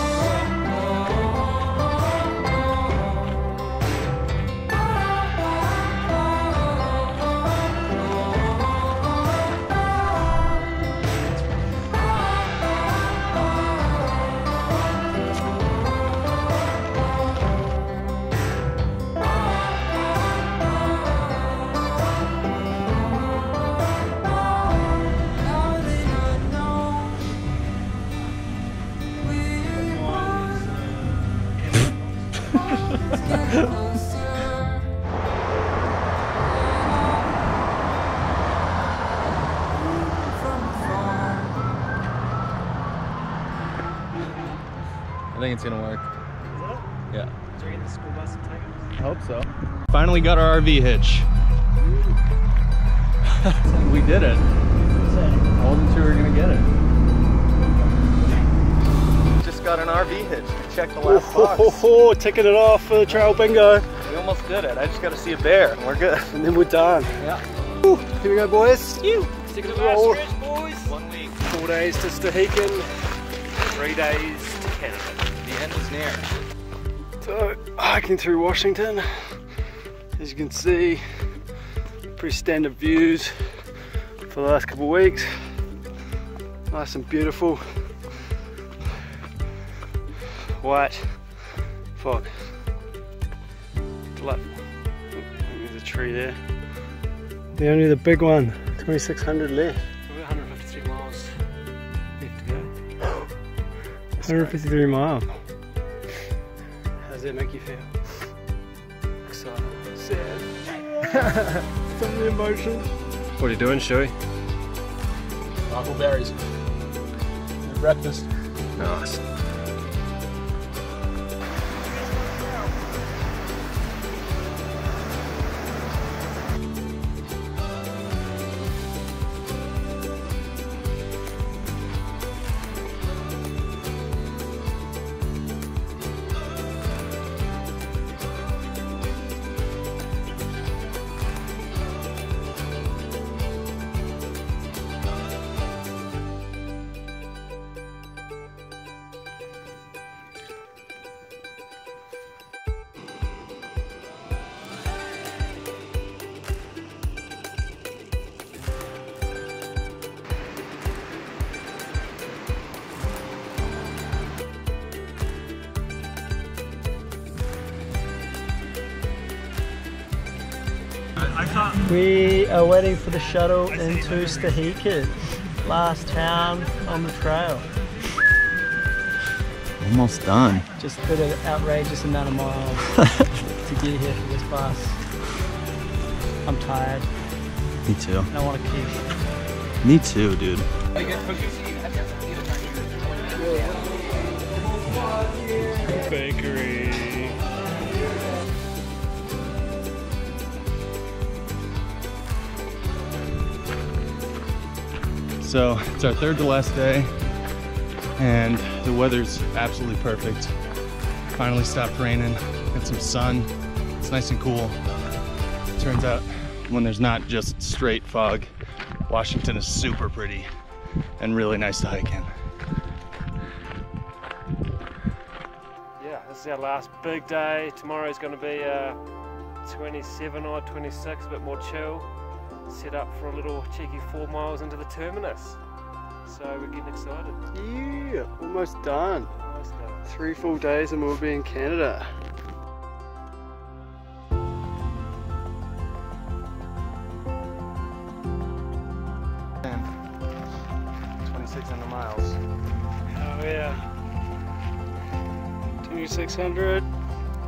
Finally got our RV hitch. we did it. I wasn't sure we were gonna get it. Just got an RV hitch. We checked the last oh, box. Oh, ticking it off for the trail bingo. We almost did it. I just gotta see a bear and we're good. And then we're done. Yeah. Here we go, boys. You. Stick it Roll. boys. One week. Four days to Stehekin, three days to Canada. The end is near. So, hiking through Washington, as you can see, pretty standard views for the last couple of weeks. Nice and beautiful. White fog. Flood. There's a tree there. The only the big one, 2600 left. We're 153 miles left to go. 153 miles. How does that make you feel? Sad. so many emotions. What are you doing, Shui? Huckleberries. Breakfast. Nice. Waiting for the shuttle into Stehekin, last town on the trail. Almost done. Just did an outrageous amount of miles to get here for this bus. I'm tired Me too. and I want to keep. Me too, dude. So it's our third to last day, and the weather's absolutely perfect. Finally stopped raining, got some sun. It's nice and cool. Turns out when there's not just straight fog, Washington is super pretty and really nice to hike in. Yeah, this is our last big day. Tomorrow's going to be uh, 27 or 26, a bit more chill. Set up for a little cheeky four miles into the terminus. So we're getting excited. Yeah, almost done. Almost done. Three full days and we'll be in Canada. And 2,600 miles. Oh yeah. 2600,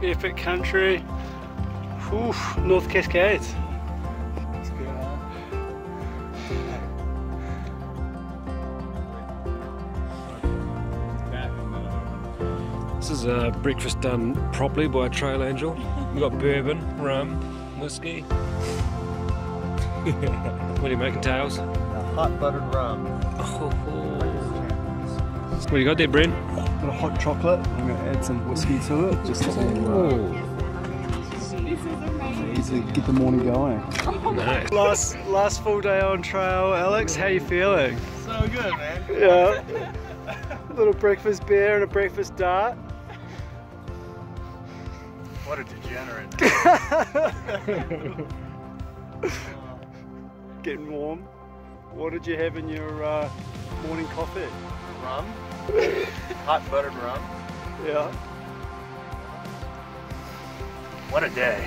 epic country. Oof, North Cascades. Uh, breakfast done properly by a trail angel. We've got bourbon, rum, whiskey. what are you making, Tails? hot buttered rum. What do you got there, Brent? Got a hot chocolate. I'm gonna add some whiskey to it just to uh, easily get the morning going. Nice. Last last full day on trail, Alex. How you feeling? So good, man. Yeah. a little breakfast beer and a breakfast dart. What a degenerate. Getting warm. What did you have in your uh, morning coffee? rum? hot buttered rum? Yeah. What a day.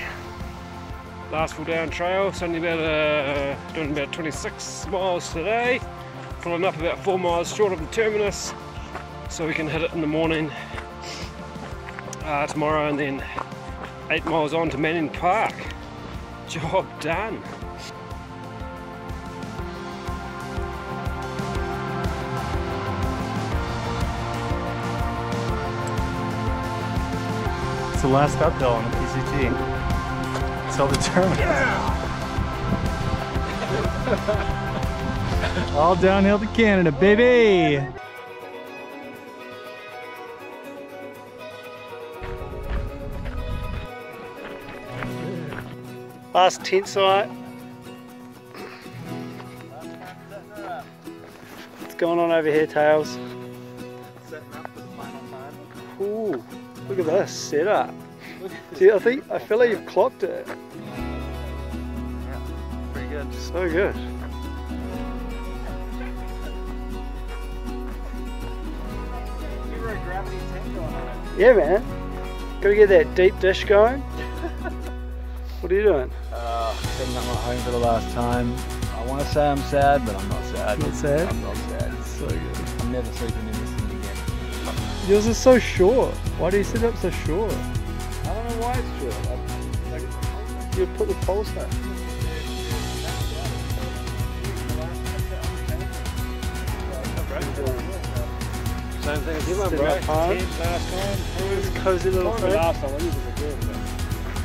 Last full day on trail, it's only about uh, doing about 26 miles today. Pulling up about four miles short of the terminus, so we can hit it in the morning uh, tomorrow, and then eight miles on to Manning Park. Job done. It's the last uphill on the PCT. Till the terminus. All downhill to Canada, baby! Last tent site. What's going on over here, Tails? Setting up for the final time. Ooh, look at this setup. See, I think I feel like you've clocked it. Yeah, pretty good. So good. Yeah, man. Gotta get that deep dish going. What are you doing? Uh, setting up my home for the last time. I want to say I'm sad, but I'm not sad. Not sad? I'm not sad. So good. I'm never sleeping in this thing again. Yours is so short. Why do you sit up so short? I don't know why it's short. I, like, You put the poles back. Same thing as you, man, Sitting bro. up last time. This cozy little Probably thing. last time, I used it again, but-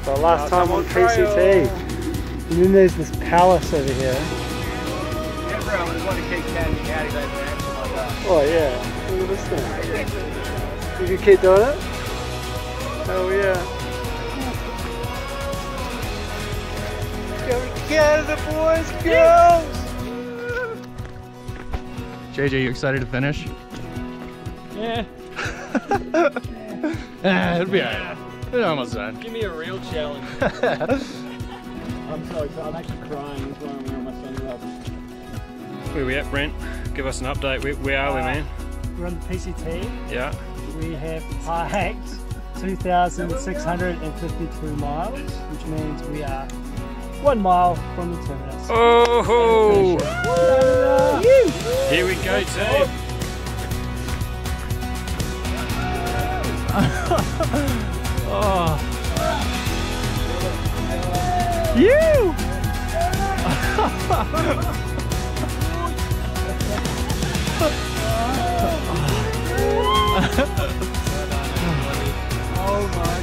So last time on PCT. And then there's this palace over here. Everyone would want to keep counting out his own like that. Oh yeah. Look at this thing. You can keep doing it? Oh yeah. Go Canada boys, go! JJ, you excited to finish? Yeah. Ah, it'll be alright. It's almost done. Give me a real challenge. I'm so excited. I'm actually crying. That's why I'm wearing my sunglasses. Where we at, Brent? Give us an update. Where, where are we, uh, man? We're on the PCT. Yeah. We have hiked 2,652 miles, which means we are one mile from the terminus. Oh! ho! Here we go, team. oh. You! Oh my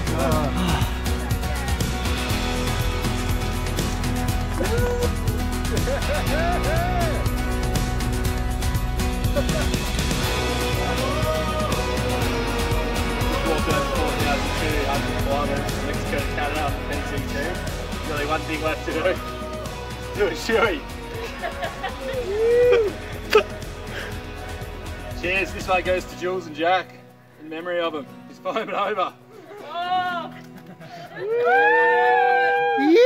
god. 4,200 kilometres Mexico to Canada on the PCT. There's only one thing left to do. Do a shoey. Cheers, this one goes to Jules and Jack in memory of him. He's foaming over. You!